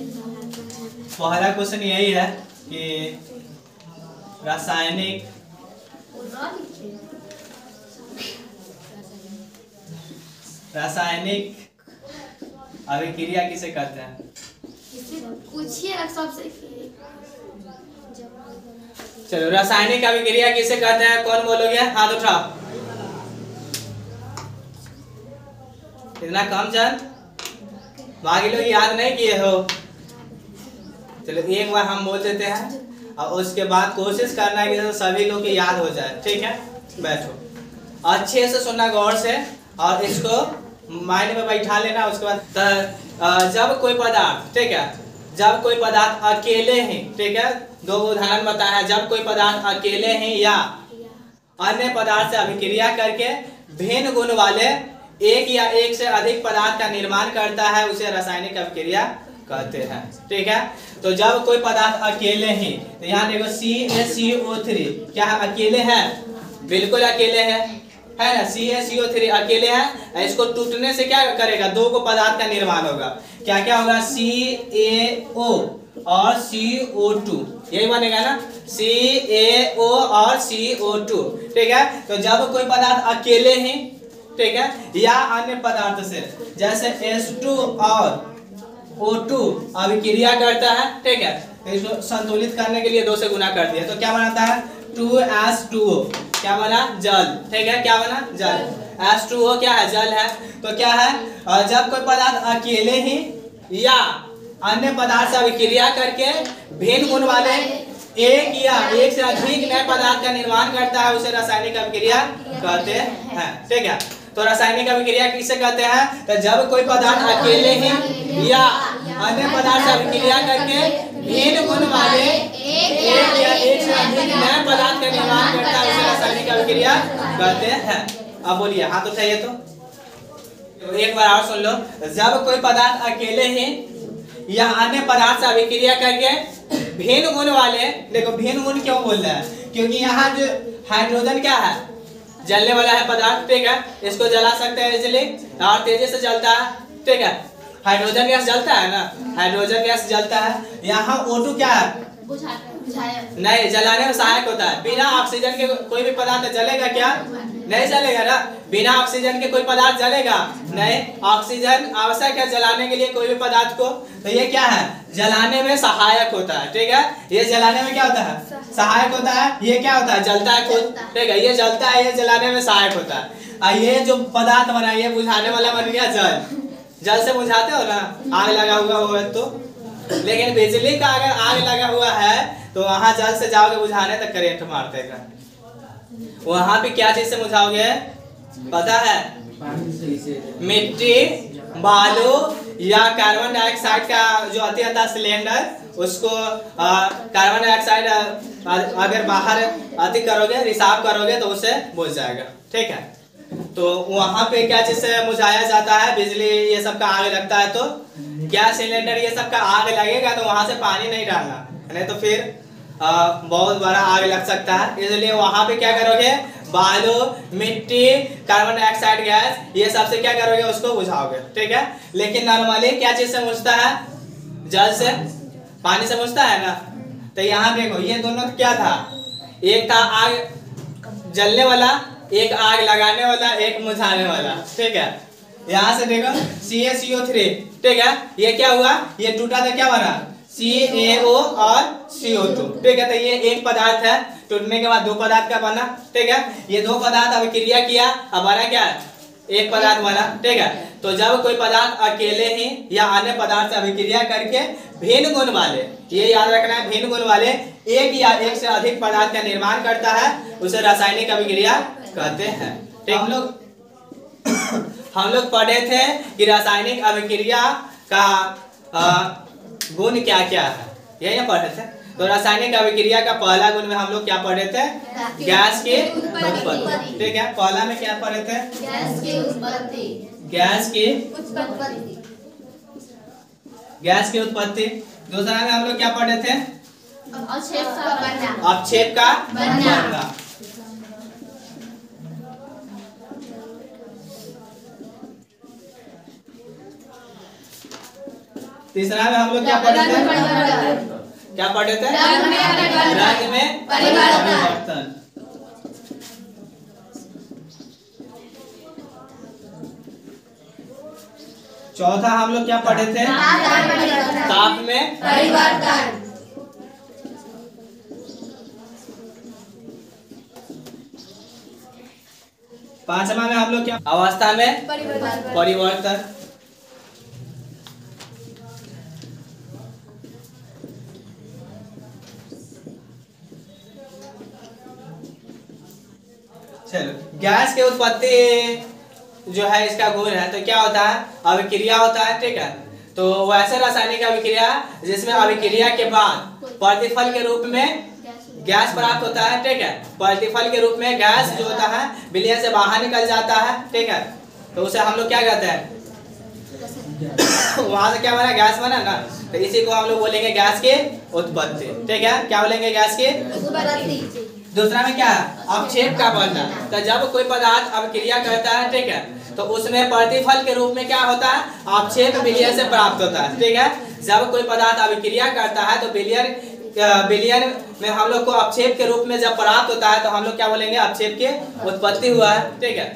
पहला क्वेश्चन यही है कि रासायनिक रासायनिक अभिक्रिया किसे कहते हैं? पूछिए सबसे चलो रासायनिक अभिक्रिया किसे कहते हैं? कौन बोलोगे? हाथ उठाओ। इतना कम चल बाकी लोग याद नहीं किए हो। चलो एक बार हम बोल देते हैं और उसके बाद कोशिश करना है कि सभी लोग के याद हो जाए, ठीक है? बैठो। अच्छे से सुनना गौर से और इसको माइंड में बैठा लेना, उसके बाद जब कोई पदार्थ, ठीक है? जब कोई पदार्थ अकेले ही, ठीक है? दो उदाहरण बताया, जब कोई पदार्थ अकेले ही या अन्य पदार्थ से अभिक्रिया करके भिन्न गुण वाले एक या एक से अधिक पदार्थ का निर्माण करता है, उसे रासायनिक अभिक्रिया कहते हैं। ठीक है? तो जब कोई पदार्थ अकेले ही तो यहाँ देखो C S C O three क्या अकेले है? बिल्कुल अकेले है। है ना? C S C O three अकेले है इसको टूटने से क्या करेगा? दो को पदार्थ का निर्माण होगा। क्या क्या होगा? सी ए ओ और सी ओ टू यही बनेगा ना? सी ए ओ और सी ओ टू ठीक है? तो जब कोई पदार्थ अकेले ही, ठीक है? या अन्य पदार्थ से, जैसे एस टू और ओ टू अभिक्रिया करता है, ठीक है? इसको संतुलित करने के लिए दो से गुना कर दिया। तो क्या बनाता है? Two S two O. क्या बना? जल। ठीक है? क्या बना? जल। एस टू ओ क्या है? जल है। तो क्या है? जब कोई पदार्थ अकेले ही या अन्य पदार्थ से अभिक्रिया करके भिन्न गुण वाले एक या एक से अधिक नए पदार्थ का निर्माण करता है, उसे रासायनिक अभिक्रिया कहते हैं। ठीक है? तो रासायनिक अभिक्रिया किसे कहते हैं? तो जब कोई पदार्थ अकेले ही या अन्य पदार्थ अभिक्रिया करके भिन्न गुण वाले एक या एक से अधिक नए पदार्थ का निर्माण करता है, उसे रासायनिक अभिक्रिया कहते हैं। अब बोलिए हाथ उठाइए तो? तो एक बार और सुन लो। जब कोई पदार्थ अकेले ही या अन्य पदार्थ से अभिक्रिया करके भिन्न गुण वाले, देखो भिन्न गुण क्यों बोल रहा है? क्योंकि यहाँ जो हाइड्रोजन क्या है? जलने वाला है पदार्थ, ठीक है? इसको जला सकते हैं इजिली और तेज़ी से जलता है, ठीक है? हाइड्रोजन गैस जलता है ना? हाइड्रोजन गैस जलता है। यहाँ O2 क्या है? नहीं, जलाने में सहायक होता है। बिना ऑक्सीजन के कोई भी पदार्थ जलेगा क्या? नहीं जलेगा ना? बिना ऑक्सीजन के कोई पदार्थ जलेगा? नहीं। ऑक्सीजन आवश्यक है जलाने के लिए कोई भी पदार्थ को। तो ये क्या है? जलाने में सहायक होता है, ठीक है? ये जलाने में क्या होता है? सहायक होता है। ये क्या होता है? जलता है खुद, ठीक है? ये जलता है, ये जलाने में सहायक होता है। और ये जो पदार्थ बना, ये बुझाने वाला बन गया जल। जल से बुझाते हो ना? आग लगा हुआ है तो। लेकिन बिजली का अगर आग लगा हुआ है तो वहाँ जल से जाओगे, बुझाने तक करेंट मार देगा वहाँ पे क्या चीज़ से बुझाओगे? पता है? मिट्टी बालू या कार्बन डाइऑक्साइड का जो अति आता सिलेंडर उसको कार्बन डाइऑक्साइड अगर बाहर अति करोगे रिसाव करोगे तो उससे बुझ जाएगा। ठीक है? तो वहाँ पे क्या चीज़ से बुझाया जाता है? बिजली ये सब का आग लगता है तो? गैस सिलेंडर ये सब का आग लगेगा? तो वहाँ से पानी नहीं डालना। नहीं तो फिर आ, बहुत बड़ा आग लग सकता है। इसलिए वहाँ पे क्या करोगे? बालू, मिट्टी कार्बन डाइऑक्साइड गैस ये सबसे क्या करोगे उसको बुझाओगे, ठीक है? लेकिन नॉर्मली क्या चीज़ से बुझता है? जल से? पानी से बुझता है ना? तो यहाँ देखो, ये दोनों क्या था? एक था आग जलने वाला, एक आग लगाने वाला, एक बुझाने वाला, ठीक है? यहाँ से देखो सी ए सी ओ थ्री ठीक है? ये क्या हुआ? ये टूटा तो क्या बना? सी ए ओ और सी ओ टू ठीक है? तो ये एक पदार्थ है टूटने के बाद दो पदार्थ का बना? ठीक है? ये दो पदार्थ अभिक्रिया किया अब बना क्या एक पदार्थ बना, ठीक है? तो जब कोई पदार्थ अकेले ही या अन्य पदार्थ से अभिक्रिया करके भिन्न गुण वाले, ये याद रखना है, भिन्न गुण वाले एक या एक से अधिक पदार्थ का निर्माण करता है, उसे रासायनिक अभिक्रिया कहते हैं। ठीक? हम लोग हम लोग पढ़े थे कि रासायनिक अभिक्रिया का गुण क्या क्या है। यही पढ़े थे। तो रासायनिक अभिक्रिया का पहला गुण में हम लोग क्या पढ़े थे? गैस की उत्पत्ति। ठीक है पहला में क्या पढ़े थे? गैस की उत्पत्ति। गैस की उत्पत्ति। गैस की उत्पत्ति। दूसरा में हम लोग क्या पढ़े थे? अक्षेप का अपक्षेप का बनना। बनना। तीसरा में हम लोग क्या पढ़े थे? क्या पढ़े थे रंग में परिवर्तन। में। परिवर्तन। चौथा हम लोग क्या पढ़े थे? ताप में? परिवर्तन। पांचवा में हम लोग क्या? अवस्था में? परिवर्तन। चलो, गैस के उत्पत्ति जो है, इसका गुण है तो क्या होता है? अभिक्रिया होता है, ठीक है? तो वैसे रासायनिक अभिक्रिया जिसमें अभिक्रिया के बाद प्रतिफल के रूप में गैस प्राप्त होता है, ठीक है? प्रतिफल के रूप में गैस जो होता है विलयन से बाहर निकल जाता है, ठीक है? तो उसे हम लोग क्या कहते हैं? वहाँ से क्या बना? गैस बना ना? तो इसी को हम लोग बोलेंगे गैस की उत्पत्ति, ठीक है? क्या बोलेंगे गैस के? दूसरा में क्या? है अवक्षेप का बनना। तो जब कोई पदार्थ अवक्रिया करता है ठीक है तो उसमें प्रतिफल के रूप में क्या होता है? अवक्षेप विलयन से प्राप्त होता है ठीक है? जब कोई पदार्थ अभिक्रिया करता है तो विलयन विलयन में हम लोग को अवक्षेप के रूप में जब प्राप्त होता है तो हम लोग क्या बोलेंगे? अवक्षेप की उत्पत्ति हुआ है ठीक है?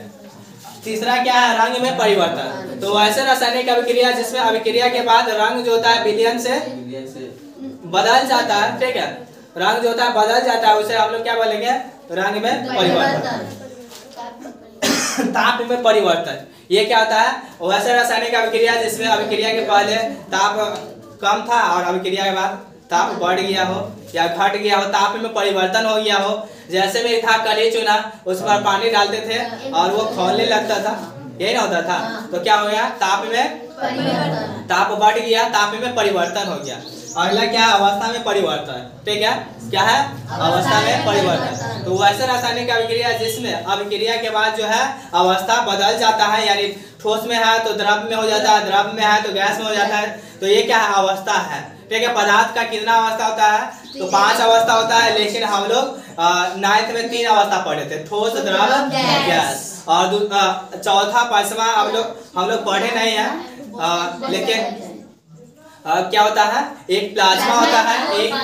तीसरा क्या है? रंग में परिवर्तन। तो ऐसे रासायनिक अभिक्रिया जिसमें अभिक्रिया के बाद रंग जो होता है विलयन से। बदल जाता है ठीक है? रंग जो होता है बदल जाता है उसे हम लोग क्या बोलेंगे? रंग में परिवर्तन। ताप में परिवर्तन। ये क्या होता है? वैसे रासायनिक अभिक्रिया जिसमें अभिक्रिया के पहले ताप कम था और अभिक्रिया के बाद ताप बढ़ गया हो या घट गया हो ताप में परिवर्तन हो गया हो जैसे में था कली चुना उस पर पानी डालते थे और वो खोलने लगता था। यही ना होता था? तो क्या हो गया? ताप में ताप बढ़ गया ताप में परिवर्तन हो गया। अगला क्या अवस्था में परिवर्तन। ठीक है? क्या है? अवस्था में परिवर्तन। तो वैसे रासायनिक अभिक्रिया जिसमें अभिक्रिया के बाद जो है अवस्था बदल जाता है यानी ठोस में है तो द्रव में हो जाता है द्रव में है तो गैस में हो जाता है। तो ये क्या है? अवस्था है। ठीक है? पदार्थ का कितना अवस्था होता है? तो पाँच अवस्था होता है लेकिन हम लोग नाइन्थ में तीन अवस्था पढ़े थे ठोस द्रव गैस। और चौथा पांचवा हम लोग हम लोग पढ़े नहीं है। लेकिन अ, क्या होता है? एक प्लाज्मा होता है एक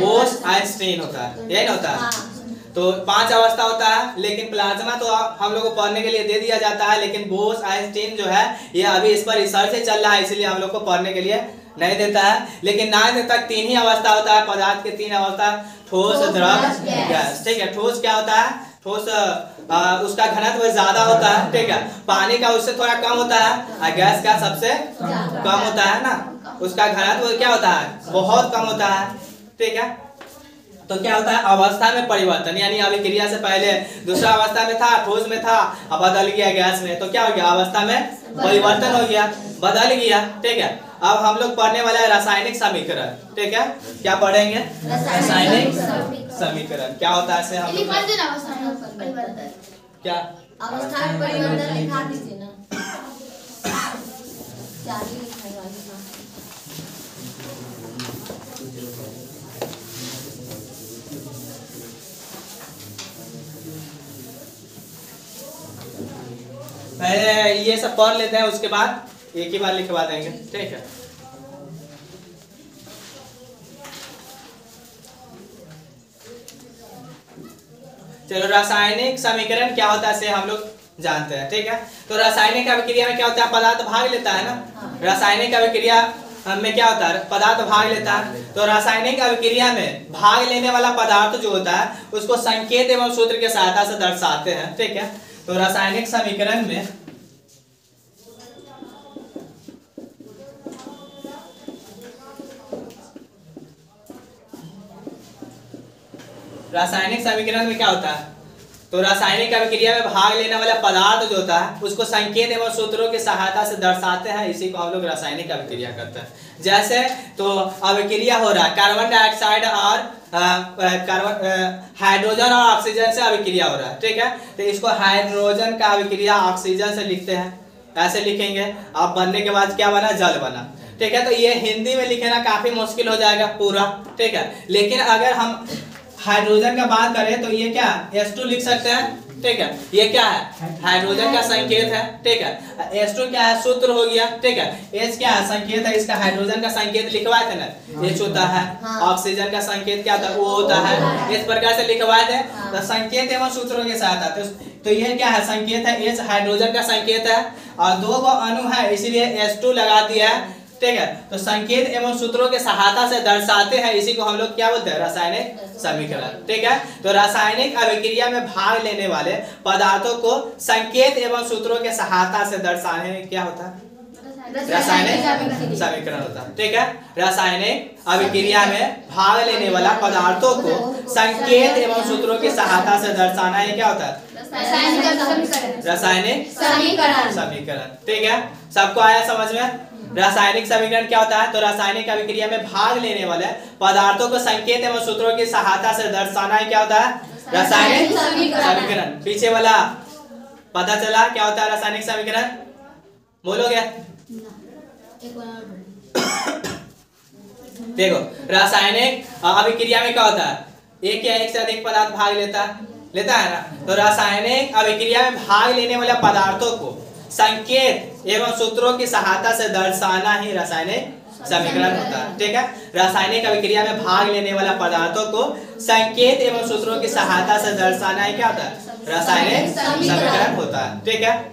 बोस आइंस्टीन होता है यही ना होता है? तो पाँच अवस्था होता है लेकिन प्लाज्मा तो हम लोग को पढ़ने के लिए दे दिया जाता है लेकिन बोस आइंस्टीन जो है ये अभी इस पर रिसर्च चल रहा है इसलिए हम लोग को पढ़ने के लिए नहीं देता है। लेकिन नाइन्थ तक तीन ही अवस्था होता है पदार्थ के तीन अवस्था ठोस द्रव। गैस ठीक है? ठोस क्या होता है? ठोस अ, उसका घनत्व ज़्यादा होता है ठीक है? पानी का उससे थोड़ा कम होता है और गैस का सबसे कम होता है ना? उसका घनत्व क्या होता है? बहुत कम होता है ठीक है? तो क्या होता है? अवस्था में परिवर्तन यानी अभिक्रिया से पहले दूसरा अवस्था में था ठोस में था अब बदल गया गैस में तो क्या हो गया? अवस्था में परिवर्तन हो गया बदल गया ठीक है? अब हम लोग पढ़ने वाले हैं रासायनिक समीकरण। ठीक है? क्या पढ़ेंगे? रासायनिक समीकरण। क्या होता है हम लोग? क्या? पहले ये सब पढ़ लेते हैं उसके बाद एक ही बार लिखवा देंगे, ठीक है? चलो, रासायनिक समीकरण क्या होता है से हम लोग जानते हैं, ठीक है? तो रासायनिक अभिक्रिया में क्या होता है? पदार्थ भाग लेता है ना? रासायनिक अभिक्रिया में क्या होता है? पदार्थ भाग लेता है। तो रासायनिक अभिक्रिया में भाग लेने वाला पदार्थ जो होता है, उसको संकेत एवं सूत्र के सहायता से दर्शाते हैं, ठीक है? तो रासायनिक समीकरण में रासायनिक समीकरण में क्या होता है? तो रासायनिक अभिक्रिया में भाग लेने वाला पदार्थ जो होता है, उसको संकेत एवं सूत्रों की सहायता से दर्शाते हैं, इसी को हम लोग रासायनिक अभिक्रिया करते हैं। जैसे तो अभिक्रिया हो रहा है कार्बन डाइऑक्साइड और कार्बन हाइड्रोजन और ऑक्सीजन से अभिक्रिया हो रहा है, ठीक है? तो इसको हाइड्रोजन का अभिक्रिया ऑक्सीजन से लिखते हैं। ऐसे लिखेंगे, अब बनने के बाद क्या बना? जल बना। ठीक है? तो ये हिंदी में लिखना काफ़ी मुश्किल हो जाएगा पूरा, ठीक है? लेकिन अगर हम हाइड्रोजन का बात करें तो ये क्या एस टू लिख सकते हैं। ठीक है? ये क्या है? हाइड्रोजन का संकेत है। ठीक है? एस टू क्या है? सूत्र हो गया। ठीक है? एच क्या है? संकेत है। इसका हाइड्रोजन का संकेत लिखवाए थे ना? एच होता है। हाँ। ऑक्सीजन का संकेत क्या होता है वो होता है। हाँ। इस प्रकार से लिखवाए थे। हाँ। तो संकेत एवं सूत्रों के साथ आते तो ये क्या है? संकेत है। एच हाइड्रोजन का संकेत है। और दो गो अणु है इसीलिए एस टू लगा दिया है। ठीक है। तो संकेत एवं सूत्रों के सहायता से दर्शाते हैं इसी को हम लोग क्या बोलते हैं? रासायनिक समीकरण। ठीक है? तो रासायनिक अभिक्रिया में भाग लेने वाले पदार्थों को संकेत एवं सूत्रों के सहायता से दर्शाने क्या होता है? रासायनिक समीकरण होता है। ठीक है? रासायनिक अभिक्रिया में भाग लेने वाला पदार्थों को संकेत एवं सूत्रों की सहायता से दर्शाना ये क्या होता है? रासायनिक समीकरण। समीकरण। ठीक है? सबको आया समझ में? रासायनिक समीकरण क्या होता है? तो रासायनिक अभिक्रिया में भाग लेने वाले पदार्थों को संकेत एवं सूत्रों की सहायता से दर्शाना ही क्या होता है? रासायनिक समीकरण। पीछे वाला पता चला क्या होता है रासायनिक समीकरण? बोलोगे। देखो रासायनिक अभिक्रिया में क्या होता है? एक या एक से अधिक पदार्थ भाग लेता है। लेता है ना तो रासायनिक अभिक्रिया में भाग लेने वाले पदार्थों को संकेत एवं सूत्रों की सहायता से दर्शाना ही रासायनिक समीकरण होता है ठीक है रासायनिक अभिक्रिया में भाग लेने वाला पदार्थों को संकेत एवं सूत्रों की सहायता से दर्शाना ही क्या होता है रासायनिक समीकरण होता है ठीक है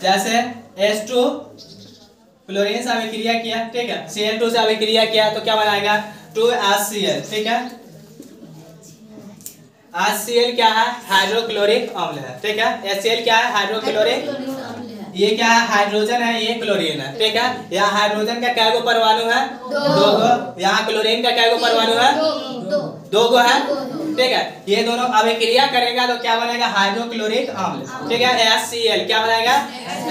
जैसे H2 क्लोरीन से अभिक्रिया किया ठीक है Cl2 से अभिक्रिया किया तो क्या बनाएगा 2HCl ठीक है? एस सी एल क्या है? हाइड्रोक्लोरिक अम्ल है, ठीक है? एस सी एल क्या है? हाइड्रोक्लोरिक ये क्या है हाइड्रोजन है? ये क्लोरीन है। ठीक है? यहाँ हाइड्रोजन का क्या गो परमाणु है? दो। गो। यहाँ क्लोरीन का क्या गो परमाणु है? दो। गो है। ठीक है? ये दोनों अभिक्रिया करेगा तो क्या बनेगा? हाइड्रोक्लोरिक अम्ल ठीक है? HCl क्या बनेगा?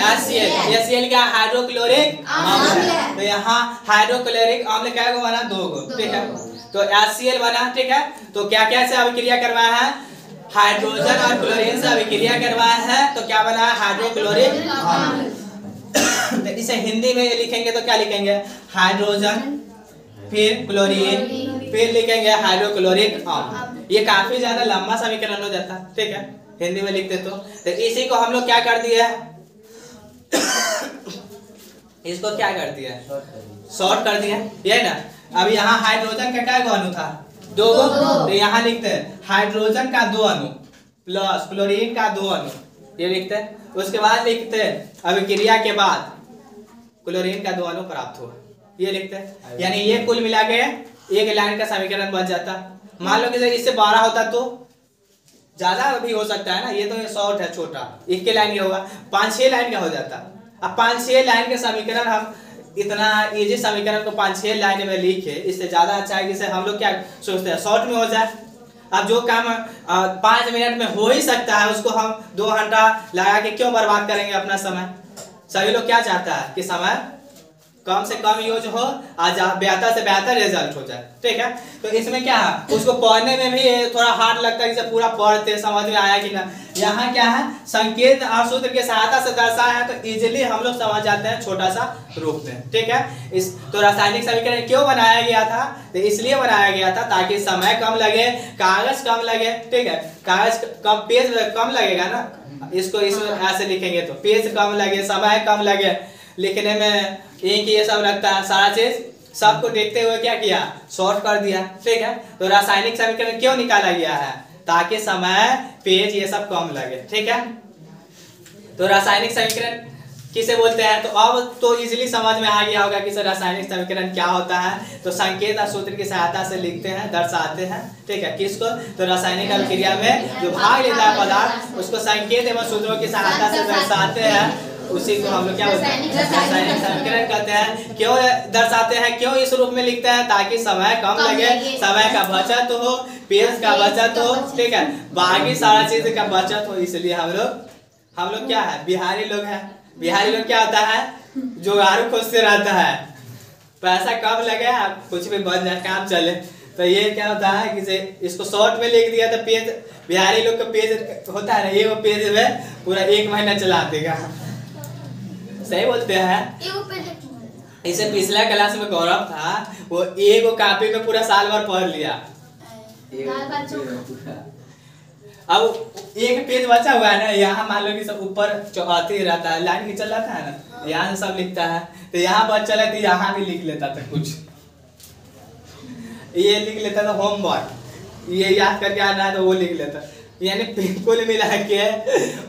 HCl HCl क्या? हाइड्रोक्लोरिक अम्ल अम्ल है। है। तो यहाँ हाइड्रोक्लोरिक अम्ल क्या बना? दो गो। ठीक है। तो HCl बना। ठीक है? तो क्या क्या से अभिक्रिया करवाया है? हाइड्रोजन और क्लोरीन से अभिक्रिया करवाया है तो क्या बना है? हाइड्रोक्लोरिक तो इसे हिंदी में लिखेंगे तो क्या लिखेंगे? हाइड्रोजन फिर क्लोरीन फिर लिखेंगे हाइड्रोक्लोरिक अम्ल ये काफ़ी ज़्यादा लंबा समीकरण हो जाता है ठीक है? हिंदी में लिखते तो। तो इसी को हम लोग क्या कर दिए इसको क्या कर दिया शॉर्ट कर दिया ये ना अब यहाँ हाइड्रोजन का क्या गो अणु था? दो। तो यहाँ लिखते हैं हाइड्रोजन का दो अणु प्लस क्लोरीन का दो अणु, ये लिखते हैं। उसके बाद लिखते हैं अभिक्रिया के बाद क्लोरीन का दो अणु प्राप्त हुआ। ये लिखते हैं। यानी ये कुल मिला के एक लाइन का समीकरण बन जाता। मान लो कि इससे बारह होता तो ज़्यादा भी हो सकता है ना, ये तो शॉर्ट है छोटा। एक के लाइन का होगा, पाँच छह लाइन का हो जाता। अब पाँच छह लाइन के समीकरण हम इतना इजी समीकरण को पाँच छह लाइन में लिखे इससे ज़्यादा अच्छा है कि हम लोग क्या सोचते हैं? शॉर्ट में हो जाए। अब जो काम पाँच मिनट में हो ही सकता है, उसको हम दो घंटा लगा के क्यों बर्बाद करेंगे अपना समय? सभी लोग क्या चाहता है कि समय कम से कम यूज़ हो और बेहतर से बेहतर रिज़ल्ट हो जाए। ठीक है? तो इसमें क्या है? उसको पढ़ने में भी थोड़ा हार्ड लगता है जैसे पूरा पढ़ते समझ में आया कि ना। यहाँ क्या है? संकेत और सूत्र की सहायता से दर्शाया है तो इजीली हम लोग समझ जाते हैं छोटा सा रूप में। ठीक है? इस तो रासायनिक समीकरण क्यों बनाया गया था? तो इसलिए बनाया गया था ताकि समय कम लगे, कागज़ कम लगे। ठीक है? कागज़ कम, पेज कम लगेगा ना? इसको इसमें ऐसे लिखेंगे तो पेज कम लगे, समय कम लगे। लिखने में एक ये सब लगता है। सारा चीज़ सबको देखते हुए क्या किया? शॉर्ट कर दिया। ठीक है? तो रासायनिक समीकरण क्यों निकाला गया है? ताकि समय, पेज ये सब कम लगे। ठीक है? तो रासायनिक समीकरण किसे बोलते हैं? तो अब तो इजीली समझ में आ गया होगा कि सर रासायनिक समीकरण क्या होता है। तो संकेत और सूत्र की सहायता से लिखते हैं, दर्शाते हैं। ठीक है? किसको? तो रासायनिक अभिक्रिया में जो भाग लेता है पदार्थ, उसको संकेत एवं सूत्रों की सहायता से दर्शाते हैं। उसी को हम लोग क्या बोलते हैं? रासायनिक समीकरण कहते हैं। क्यों दर्शाते हैं? क्यों इस रूप में लिखते हैं? ताकि समय कम लगे। समय का बचत हो पेज का बचत हो ठीक है? बाकी सारा चीज़ का बचत हो इसलिए हम लोग हम लोग क्या है? बिहारी लोग हैं। बिहारी लोग क्या होता है? जो जुगाड़ू खोजते रहता है। पैसा कम लगे आप कुछ भी बन जाए काम चले। तो ये क्या होता है कि इसको शॉर्ट में लिख दिया तो पेज बिहारी लोग का पेज होता है ना ये वो पेज में पूरा एक महीना चला देगा। सही बोलते हैं। इसे पिछला क्लास में गौरव था वो एक वो कॉपी में पूरा साल भर पढ़ लिया। अब एक पेज बचा हुआ है ना यहाँ मान लो कि सब ऊपर चौथी रहता है लाइन खींचल रहता है ना यहाँ से सब लिखता है। तो यहाँ बच चला तो यहाँ भी लिख लेता था कुछ। ये लिख लेता था होमवर्क ये याद करके आना है तो वो लिख लेता। यानी बिल्कुल मिला के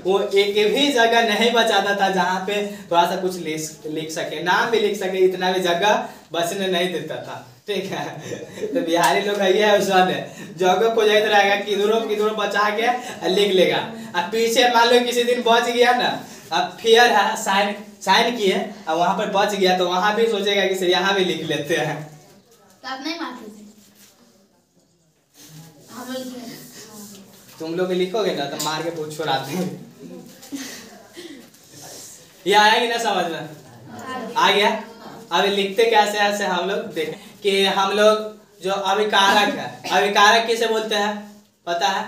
वो एक भी जगह नहीं बचाता था जहाँ पे थोड़ा सा कुछ लिख सके। नाम भी लिख सके, इतना भी जगह बचने नहीं देता था। ठीक है? तो बिहारी लोग है ये औसत है जगह को जाते रहेगा किधरों किधरों बचा के लिख लेगा। अब पीछे मान लो किसी दिन बच गया ना, अब फियर है, साइन साइन किए और वहाँ पर बच गया तो वहाँ भी सोचेगा कि से यहाँ भी लिख लेते हैं। तो नहीं लोग हैं। तुम लोग लिखोगे ना तो मार के बहुत छोड़ाते हैं। ये आया कि ना समझ में? आ गया? अभी लिखते कैसे ऐसे हम लोग देख, कि हम लोग जो अभिकारक है अभिकारक किसे बोलते हैं? पता है?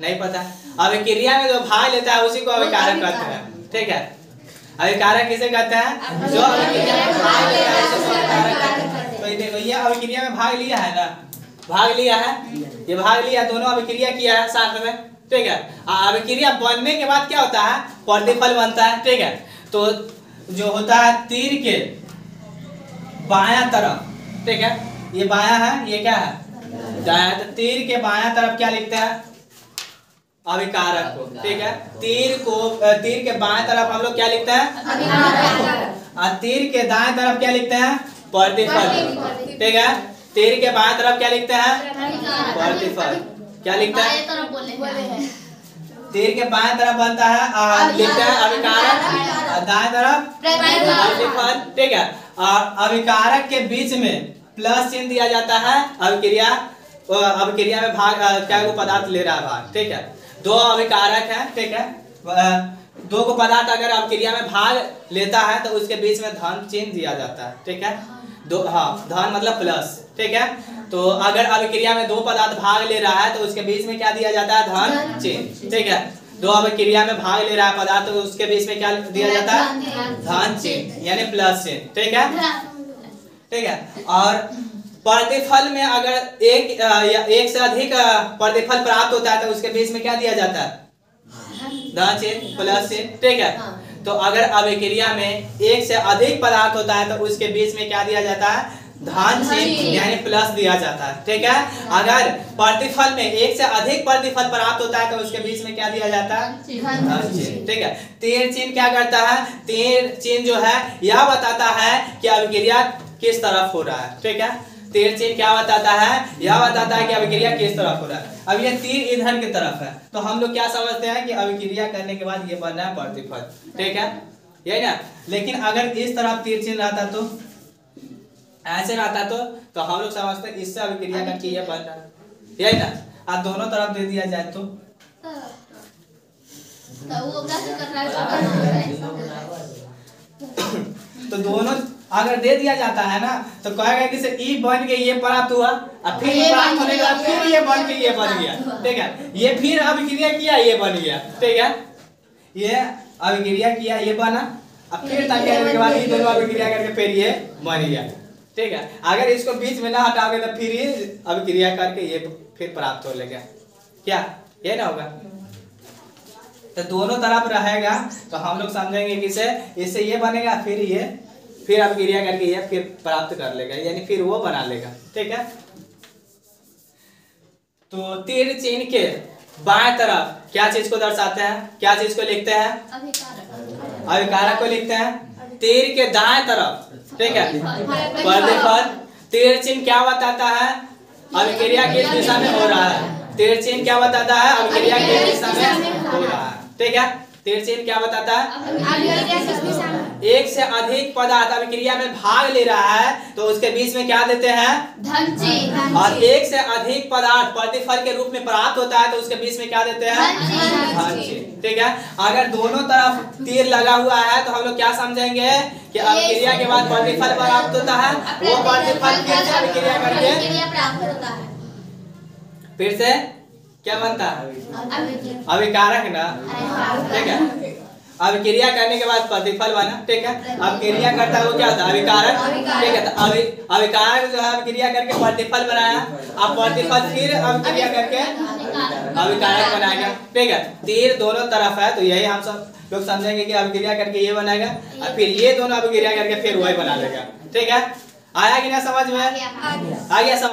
नहीं पता अभी क्रिया में जो भाग लेता है, उसी को अभिकारक कहते हैं। ठीक है? अभिकारक किसे कहते हैं? जो अभिक्रिया में भाग लेता है तो देखो, ये अभिक्रिया में भाग लिया है ना? भाग लिया है? ये भाग लिया दोनों अभिक्रिया किया है साथ में। ठीक है? अभिक्रिया बनने के बाद क्या होता है? प्रतिफल बनता है। ठीक है? तो जो होता है तीर के बाया तरफ़ ठीक है? ये बाया है ये क्या है? दाया तो तीर के बाया तरफ़ क्या लिखते हैं? अभिकारक को ठीक है? तीर को तीर के बाएँ तरफ़ हम लोग क्या लिखते हैं? अभिकारक। और तीर के दाएँ तरफ़ क्या लिखते हैं? प्रतिफल। ठीक है? तीर के बाएँ तरफ़ क्या लिखते हैं। प्रतिफल क्या लिखते हैं? बाएँ तरफ़ बोले हैं। तीर के बाएँ तरफ़ बनता है लिखते हैं अभिकारक दाएँ तरफ़? प्रतिफल ठीक है। और अभिकारक के बीच में प्लस चिन्ह दिया जाता है अभिक्रिया अभिक्रिया में भाग क्या वो पदार्थ ले रहा है भाग? ठीक है। दो अभिकारक है ठीक है। दो को पदार्थ अगर अभिक्रिया में भाग लेता है तो उसके बीच में धन चिन्ह दिया जाता है ठीक है। दो हाँ धन मतलब प्लस ठीक है? तो अगर अभिक्रिया में दो पदार्थ भाग ले रहा है तो उसके बीच में क्या दिया जाता है? धन चिन्ह ठीक है? दो अभिक्रिया में भाग ले रहा है पदार्थ तो उसके बीच में क्या दिया जाता है? धन चिन्ह यानी प्लस चिन्ह ठीक है? ठीक है? और प्रतिफल में अगर एक या एक से अधिक प्रतिफल प्राप्त होता है तो उसके बीच में क्या दिया जाता है? धन चिन्ह प्लस चिन्ह ठीक है? हाँ। तो अगर अभिक्रिया में एक से अधिक पदार्थ होता है तो उसके बीच में क्या दिया जाता है? धन चिन्ह। यानी प्लस दिया जाता है ठीक है? अगर प्रतिफल में एक से अधिक प्रतिफल प्राप्त होता है तो उसके बीच में क्या दिया जाता है? धन चिन्ह ठीक है? तीर चिन्ह क्या करता है? तीर चिन्ह जो है यह बताता है कि अभिक्रिया किस तरफ़ हो रहा है ठीक है? तीर चिन्ह क्या बताता है? यह बताता है कि अभिक्रिया किस तरफ़ हो रहा है। अब ये तीर ईंधन की तरफ़ है तो हम लोग क्या समझते हैं कि अभिक्रिया करने के बाद ये बन रहा है प्रतिफल ठीक है? यही ना? लेकिन अगर इस तरफ़ तीर चिन्ह रहता तो? ऐसे रहता तो तो हम लोग समझते इससे अभिक्रिया करके ये बन रहा है। यही ना अब दोनों तरफ़ दे दिया जाए तो। तो वो कैसे कर रहा है तो दोनों अगर दे दिया जाता है ना तो कहेगा कि से ई बन के ये प्राप्त हुआ। और फिर प्राप्त होने के बाद फिर ये बन के ये बन गया। ठीक है? ये फिर अभिक्रिया किया ये बन गया। ठीक है? ये अभिक्रिया किया ये बना। और फिर ताकि के बाद ये दोनों अभिक्रिया करके फिर ये बन गया। ठीक है अगर इसको बीच में ना हटाओगे तो फिर ये अभिक्रिया करके ये फिर प्राप्त हो लेगा क्या? ये ना होगा? तो दोनों तरफ़ रहेगा तो हम लोग समझेंगे कि से इससे ये बनेगा फिर ये फिर अब क्रिया करके ये फिर प्राप्त कर लेगा यानी फिर वो बना लेगा। ठीक है? तो तीर चिन्ह के बाएँ तरफ़ क्या चीज़ को दर्शाते हैं? क्या चीज़ को लिखते हैं? अभिकारक को लिखते हैं। तीर के दाएँ तरफ़। ठीक है? प्रतिफल। प्रतिफल तीर चिन्ह क्या बताता है? अभिक्रिया किस दिशा में हो रहा है? तीर चिन्ह क्या बताता है? अभिक्रिया किस दिशा में हो रहा है? ठीक है? तीर चिन्ह क्या बताता है? एक से अधिक पदार्थ अभिक्रिया में भाग ले रहा है तो उसके बीच में क्या देते हैं? धन चिन्ह। और एक से अधिक पदार्थ प्रतिफल के रूप में प्राप्त होता है तो उसके बीच में क्या देते हैं। ठीक है? अगर दोनों तरफ़ तीर लगा हुआ है तो हम लोग क्या समझेंगे? कि अभिक्रिया के बाद प्रतिफल प्राप्त होता है वो प्रतिफल फिर से अभिक्रिया करके प्राप्त होता है। फिर से क्या बनता? है। अभिकारक ना। ठीक है? अब क्रिया करने के बाद प्रतिफल बना, ठीक है? अब क्रिया करता है वो क्या होता है? अभिकारक। ठीक है तो अभि अभिकारक जो है क्रिया करके प्रतिफल बनाया। अब प्रतिफल फिर अब क्रिया करके अभिकारक बनाएगा। ठीक है? तीर दोनों तरफ़ है तो यही हम सब लोग समझेंगे कि अभिक्रिया करके ये बनाएगा और फिर ये दोनों अभिक्रिया करके फिर वही बना लेगा ठीक है? आया कि ना समझ में। आ गया समझ